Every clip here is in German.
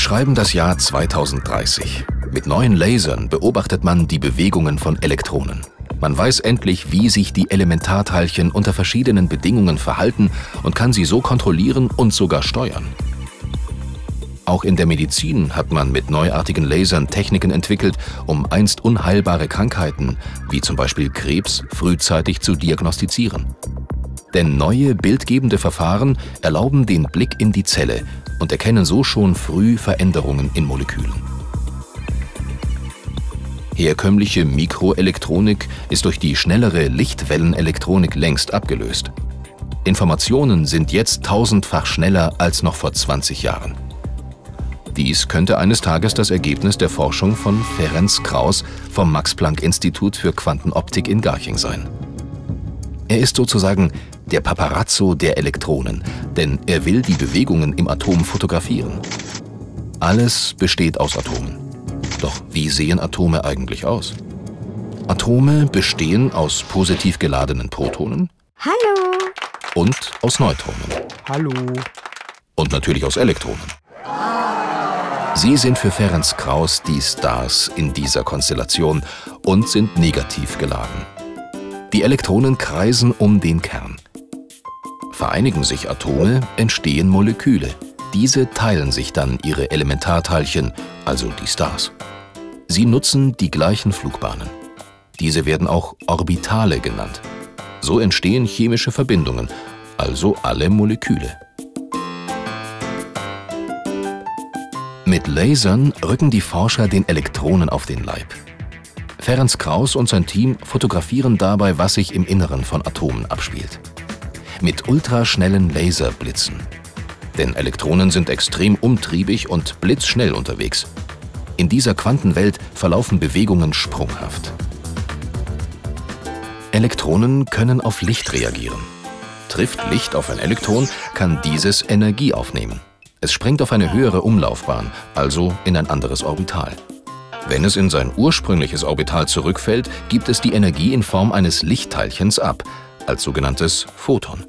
schreiben das Jahr 2030. Mit neuen Lasern beobachtet man die Bewegungen von Elektronen. Man weiß endlich, wie sich die Elementarteilchen unter verschiedenen Bedingungen verhalten und kann sie so kontrollieren und sogar steuern. Auch in der Medizin hat man mit neuartigen Lasern Techniken entwickelt, um einst unheilbare Krankheiten, wie zum Beispiel Krebs, frühzeitig zu diagnostizieren. Denn neue bildgebende Verfahren erlauben den Blick in die Zelle und erkennen so schon früh Veränderungen in Molekülen. Herkömmliche Mikroelektronik ist durch die schnellere Lichtwellenelektronik längst abgelöst. Informationen sind jetzt tausendfach schneller als noch vor 20 Jahren. Dies könnte eines Tages das Ergebnis der Forschung von Ferenc Kraus vom Max-Planck-Institut für Quantenoptik in Garching sein. Er ist sozusagen der Paparazzo der Elektronen, denn er will die Bewegungen im Atom fotografieren. Alles besteht aus Atomen. Doch wie sehen Atome eigentlich aus? Atome bestehen aus positiv geladenen Protonen. Hallo. Und aus Neutronen. Hallo. Und natürlich aus Elektronen. Sie sind für Ferenc Kraus die Stars in dieser Konstellation und sind negativ geladen. Die Elektronen kreisen um den Kern. Vereinigen sich Atome, entstehen Moleküle. Diese teilen sich dann ihre Elementarteilchen, also die Stars. Sie nutzen die gleichen Flugbahnen. Diese werden auch Orbitale genannt. So entstehen chemische Verbindungen, also alle Moleküle. Mit Lasern rücken die Forscher den Elektronen auf den Leib. Ferenc Kraus und sein Team fotografieren dabei, was sich im Inneren von Atomen abspielt mit ultraschnellen Laserblitzen. Denn Elektronen sind extrem umtriebig und blitzschnell unterwegs. In dieser Quantenwelt verlaufen Bewegungen sprunghaft. Elektronen können auf Licht reagieren. Trifft Licht auf ein Elektron, kann dieses Energie aufnehmen. Es springt auf eine höhere Umlaufbahn, also in ein anderes Orbital. Wenn es in sein ursprüngliches Orbital zurückfällt, gibt es die Energie in Form eines Lichtteilchens ab, als sogenanntes Photon.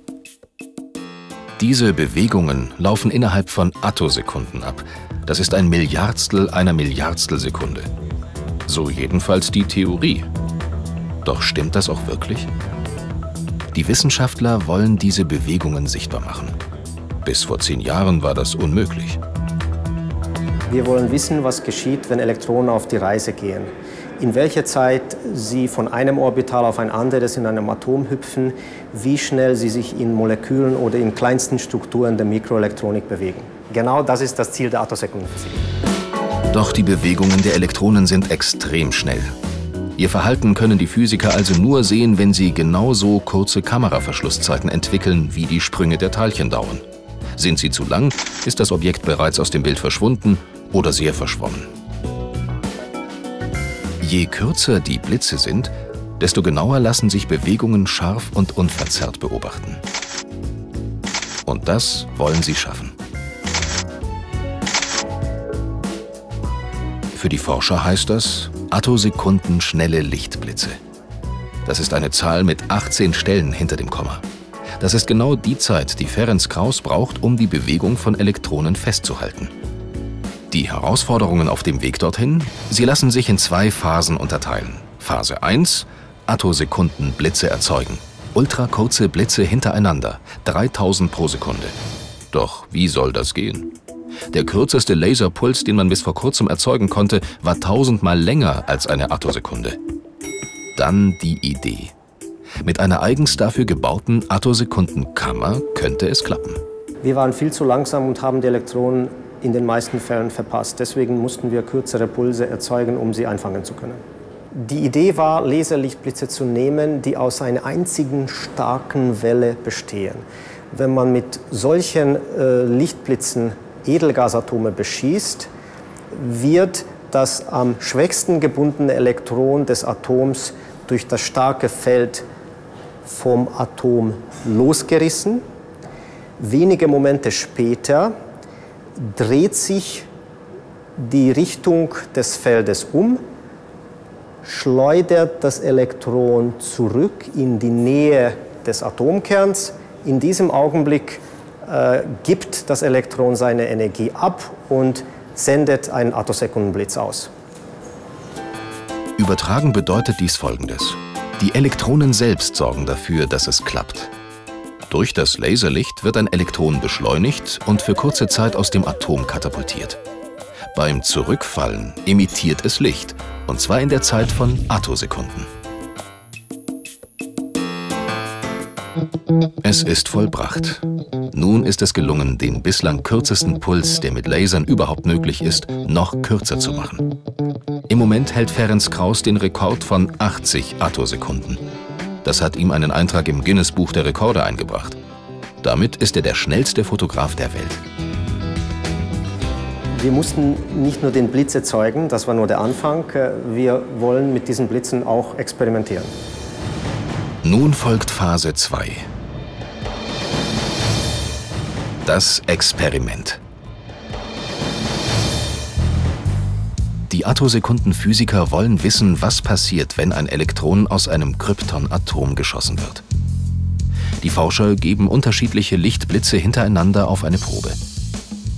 Diese Bewegungen laufen innerhalb von Attosekunden ab. Das ist ein Milliardstel einer Milliardstelsekunde. So jedenfalls die Theorie. Doch stimmt das auch wirklich? Die Wissenschaftler wollen diese Bewegungen sichtbar machen. Bis vor zehn Jahren war das unmöglich. Wir wollen wissen, was geschieht, wenn Elektronen auf die Reise gehen in welcher Zeit sie von einem Orbital auf ein anderes in einem Atom hüpfen, wie schnell sie sich in Molekülen oder in kleinsten Strukturen der Mikroelektronik bewegen. Genau das ist das Ziel der Attosekundenphysik. Doch die Bewegungen der Elektronen sind extrem schnell. Ihr Verhalten können die Physiker also nur sehen, wenn sie genauso kurze Kameraverschlusszeiten entwickeln, wie die Sprünge der Teilchen dauern. Sind sie zu lang, ist das Objekt bereits aus dem Bild verschwunden oder sehr verschwommen. Je kürzer die Blitze sind, desto genauer lassen sich Bewegungen scharf und unverzerrt beobachten. Und das wollen sie schaffen. Für die Forscher heißt das Attosekunden schnelle Lichtblitze. Das ist eine Zahl mit 18 Stellen hinter dem Komma. Das ist genau die Zeit, die Ferenc Krauss braucht, um die Bewegung von Elektronen festzuhalten. Die Herausforderungen auf dem Weg dorthin? Sie lassen sich in zwei Phasen unterteilen. Phase 1 Attosekunden Blitze erzeugen. Ultrakurze Blitze hintereinander, 3000 pro Sekunde. Doch wie soll das gehen? Der kürzeste Laserpuls, den man bis vor kurzem erzeugen konnte, war tausendmal länger als eine Attosekunde. Dann die Idee. Mit einer eigens dafür gebauten Attosekundenkammer könnte es klappen. Wir waren viel zu langsam und haben die Elektronen in den meisten Fällen verpasst. Deswegen mussten wir kürzere Pulse erzeugen, um sie einfangen zu können. Die Idee war, Laserlichtblitze zu nehmen, die aus einer einzigen starken Welle bestehen. Wenn man mit solchen äh, Lichtblitzen Edelgasatome beschießt, wird das am schwächsten gebundene Elektron des Atoms durch das starke Feld vom Atom losgerissen. Wenige Momente später dreht sich die Richtung des Feldes um, schleudert das Elektron zurück in die Nähe des Atomkerns. In diesem Augenblick äh, gibt das Elektron seine Energie ab und sendet einen Attosekundenblitz aus. Übertragen bedeutet dies folgendes. Die Elektronen selbst sorgen dafür, dass es klappt. Durch das Laserlicht wird ein Elektron beschleunigt und für kurze Zeit aus dem Atom katapultiert. Beim Zurückfallen emittiert es Licht, und zwar in der Zeit von Attosekunden. Es ist vollbracht. Nun ist es gelungen, den bislang kürzesten Puls, der mit Lasern überhaupt möglich ist, noch kürzer zu machen. Im Moment hält Ferenc Kraus den Rekord von 80 Attosekunden. Das hat ihm einen Eintrag im Guinness-Buch der Rekorde eingebracht. Damit ist er der schnellste Fotograf der Welt. Wir mussten nicht nur den Blitz erzeugen, das war nur der Anfang. Wir wollen mit diesen Blitzen auch experimentieren. Nun folgt Phase 2. Das Experiment. Die Attosekundenphysiker wollen wissen, was passiert, wenn ein Elektron aus einem Kryptonatom geschossen wird. Die Forscher geben unterschiedliche Lichtblitze hintereinander auf eine Probe.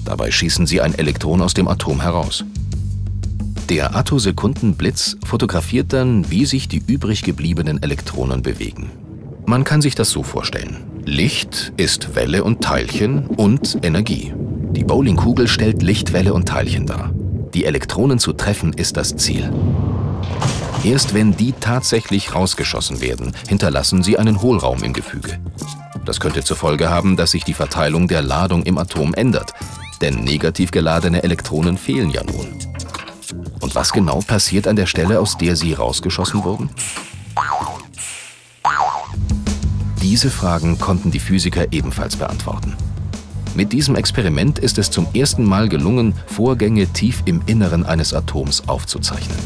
Dabei schießen sie ein Elektron aus dem Atom heraus. Der Attosekundenblitz fotografiert dann, wie sich die übrig gebliebenen Elektronen bewegen. Man kann sich das so vorstellen. Licht ist Welle und Teilchen und Energie. Die Bowlingkugel stellt Lichtwelle und Teilchen dar. Die Elektronen zu treffen ist das Ziel. Erst wenn die tatsächlich rausgeschossen werden, hinterlassen sie einen Hohlraum im Gefüge. Das könnte zur Folge haben, dass sich die Verteilung der Ladung im Atom ändert, denn negativ geladene Elektronen fehlen ja nun. Und was genau passiert an der Stelle, aus der sie rausgeschossen wurden? Diese Fragen konnten die Physiker ebenfalls beantworten. Mit diesem Experiment ist es zum ersten Mal gelungen, Vorgänge tief im Inneren eines Atoms aufzuzeichnen.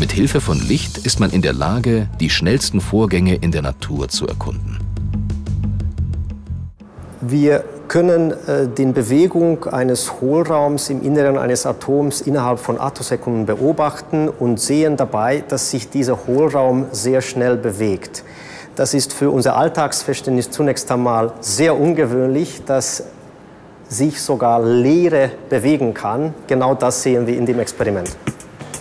Mit Hilfe von Licht ist man in der Lage, die schnellsten Vorgänge in der Natur zu erkunden. Wir können äh, die Bewegung eines Hohlraums im Inneren eines Atoms innerhalb von Attosekunden beobachten und sehen dabei, dass sich dieser Hohlraum sehr schnell bewegt. Das ist für unser Alltagsverständnis zunächst einmal sehr ungewöhnlich, dass sich sogar Leere bewegen kann. Genau das sehen wir in dem Experiment.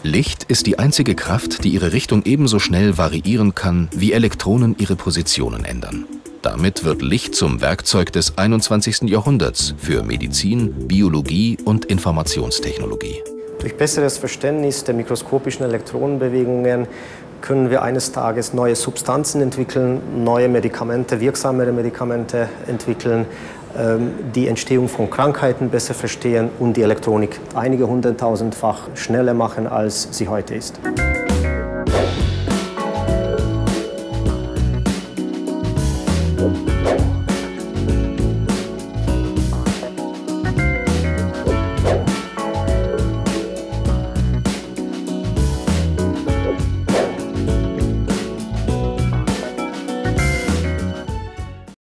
Licht ist die einzige Kraft, die ihre Richtung ebenso schnell variieren kann, wie Elektronen ihre Positionen ändern. Damit wird Licht zum Werkzeug des 21. Jahrhunderts für Medizin, Biologie und Informationstechnologie. Durch besseres Verständnis der mikroskopischen Elektronenbewegungen können wir eines Tages neue Substanzen entwickeln, neue Medikamente, wirksamere Medikamente entwickeln, die Entstehung von Krankheiten besser verstehen und die Elektronik einige hunderttausendfach schneller machen, als sie heute ist.